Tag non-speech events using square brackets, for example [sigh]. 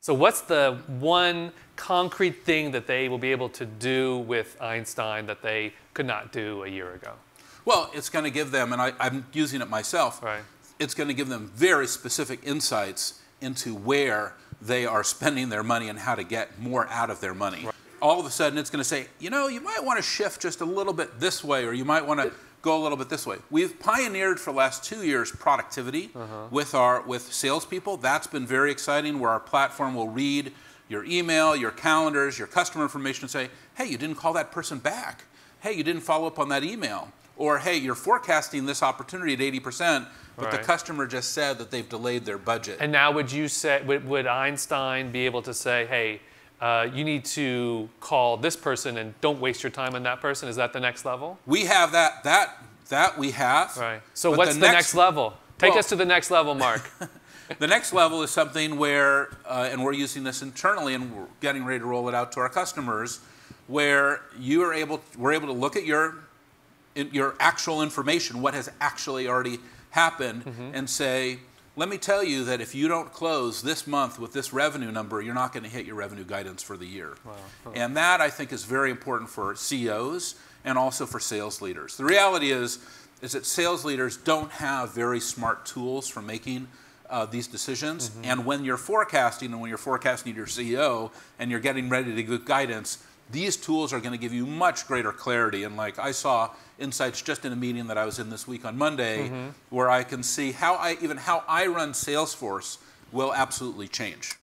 So, what's the one concrete thing that they will be able to do with Einstein that they could not do a year ago? Well, it's going to give them, and I, am using it myself, right. it's going to give them very specific insights into where they are spending their money and how to get more out of their money. Right. All of a sudden, it's going to say, you know, you might want to shift just a little bit this way, or you might want to go a little bit this way. We've pioneered for the last two years productivity uh-huh. with our with salespeople. That's been very exciting. Where our platform will read your email, your calendars, your customer information, and say, "Hey, you didn't call that person back. Hey, you didn't follow up on that email." Or, "Hey, you're forecasting this opportunity at 80%, but right. the customer just said that they've delayed their budget." And now, would you say would, would Einstein be able to say, "Hey"? Uh, you need to call this person and don't waste your time on that person. Is that the next level? We have that. That that we have. Right. So what's the, the next, next, level? Take well, us to the next level, Marc. [laughs] the next level is something where, uh, and we're using this internally, and we're getting ready to roll it out to our customers, where you are able, we're able to look at your your actual information, what has actually already happened, mm-hmm. and say, let me tell you that if you don't close this month with this revenue number, you're not going to hit your revenue guidance for the year. Wow. And that I think is very important for CEOs and also for sales leaders. The reality is, is that sales leaders don't have very smart tools for making uh, these decisions. Mm-hmm. And when you're forecasting and when you're forecasting to your CEO and you're getting ready to give guidance, these tools are going to give you much greater clarity. And like I saw insights just in a meeting that I was in this week on Monday, mm-hmm. where I can see how I even how I run Salesforce will absolutely change.